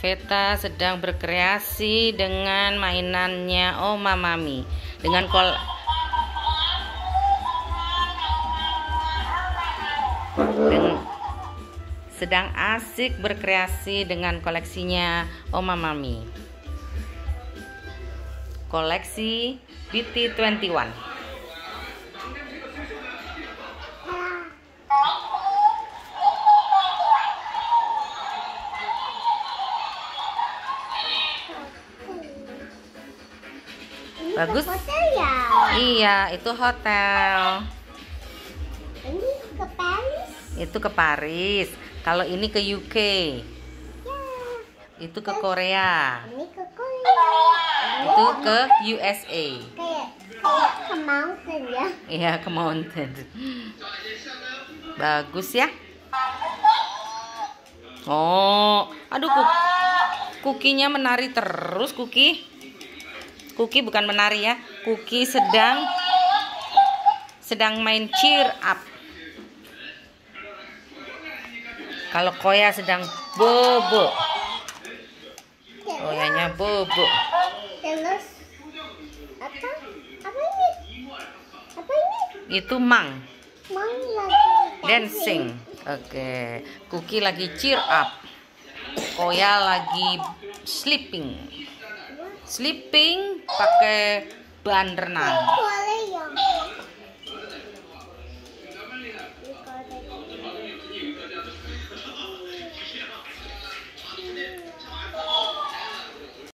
Veta sedang berkreasi dengan mainannya Oma Mami dengan kol dengan sedang asik berkreasi dengan koleksinya Oma Mami. Koleksi BT21. Bagus. Hotel ya. Iya, itu hotel. Ini ke Paris. Itu ke Paris. Kalau ini ke UK. Ya. Itu ke Korea. Ini ke Korea. Itu ke USA. Kayak kayak ke mountain ya. Iya, ke mountain. Bagus ya. Oh, aduh kuk kukinya menari terus Kuki. Kuki bukan menari ya. Kuki sedang sedang main cheer up. Kalau Koya sedang bobo. Koyanya bobo. Terus apa? Apa ini? Apa ini? Itu Mang. Mau lagi dancing. Oke, Cookie lagi cheer up. Koya lagi sleeping. Sleeping pakai ban renang.